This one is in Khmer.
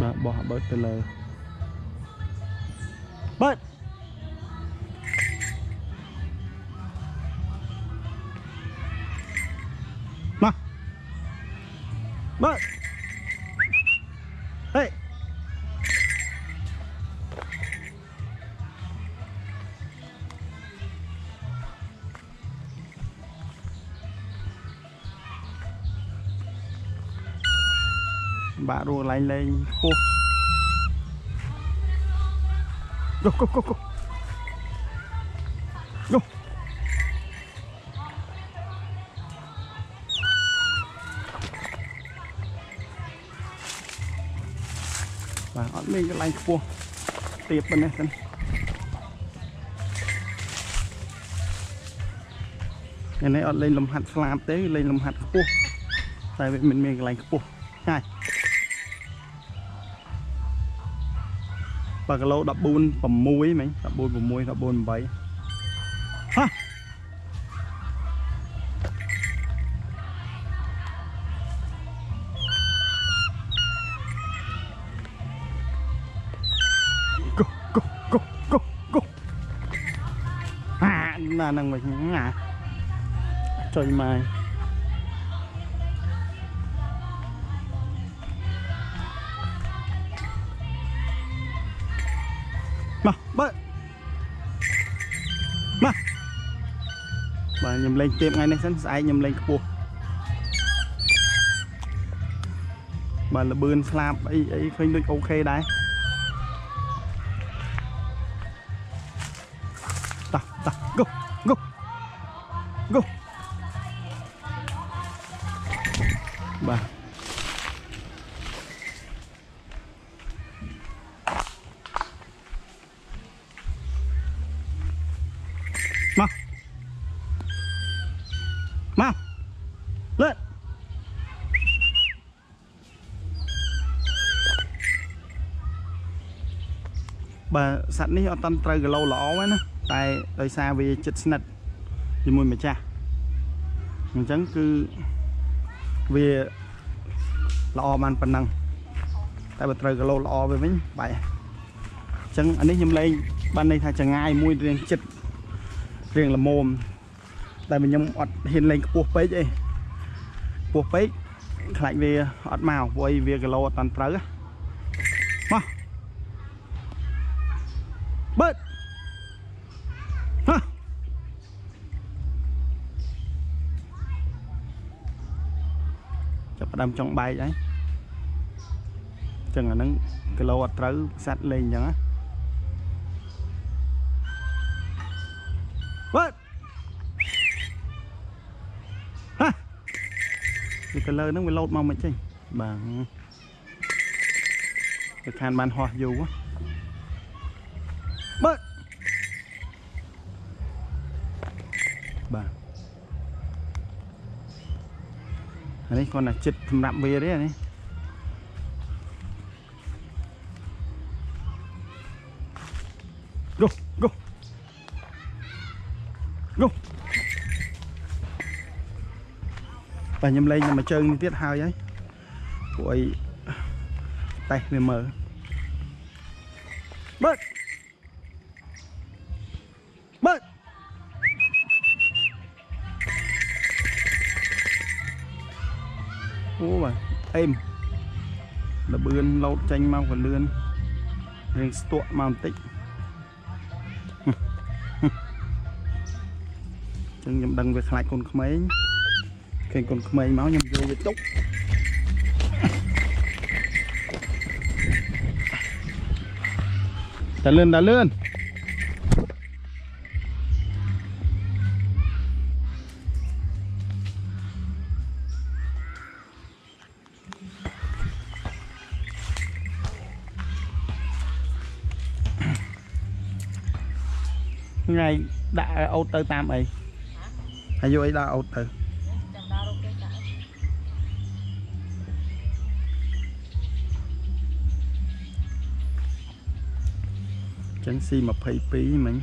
បាទបោះបើកទៅលើបើកមកបើក បាក់រួកន្លែងលេងខ្ពស់ gå gå gå gå gå បាទអត់មានកន្លែងខ្ពស់ទៀបប៉ុណ្ណេះសិនថ្ងៃនេះអត់លេងលំហាត់ស្លាបទេលេងលំហាត់ខ្ពស់តែវាមិនមានកន្លែងខ្ពស់ចាច់ បាទគីឡូ14 6មិញ14 6 14 8ហ่ะ go go go go go អាណានឹងវិញណាចុយម៉ាយ មកបើមកបាទខ្ញុំលេងទៀបថ្ងៃនេះសិនស្អែកខ្ញុំលេងខ្ពស់បាទលបឿនស្លាប់អីអីឃើញដូចអូខេដែរ ta ta go go go បាទ មកមកលើកបាទសត្វនេះអត់តាន់ត្រូវគីឡូល្អទេណាតែដោយសារវាចិត្តស្និទ្ធជាមួយម្ចាស់អញ្ចឹងគឺវាល្អបានប៉ុណ្ណឹងតែបើត្រូវគីឡូល្អវាវិញបែរអញ្ចឹងអានេះខ្ញុំលេងបានន័យថាចងាយមួយរៀងចិត្ត រៀងល្មមតែខ្ញុំអត់ហ៊ានលេងខ្ពស់ពេកអីខ្ពស់ពេកខ្លាចវាអត់មកព្រោះអីវាគីឡូអត់តាន់ត្រូវមកបើកហ៎ចាប់ផ្ដើមចង់បែកហើយចឹងអាហ្នឹងគីឡូអត់ត្រូវសัตว์លេងចឹងណា បើហ៎វាទៅលើហ្នឹងវាលោតមកមិនចេញបាទវាខានបានហោះយូរបើបាទអានេះគាត់តែចិត្តសម្រាប់វាទេអានេះគូគូ គូបាទខ្ញុំលេងតែមួយជើងនេះទៀតហើយហើយពួកអីតេះវាមើលបើកបើកអូបាទអេមលបឿនលោតចេញមកក៏លឿនរៀងស្ទាក់មកបន្តិច ចឹងខ្ញុំដឹងវាខ្លាចកូនក្មេងឃើញកូនក្មេងមកខ្ញុំយកវាទុកតលឿនតលឿនថ្ងៃដាក់អូតទៅតាមអី ហើយយកអីដាក់អ៊ុតទៅចាំដាក់រូបគេដាក់ចឹង C22 មិញ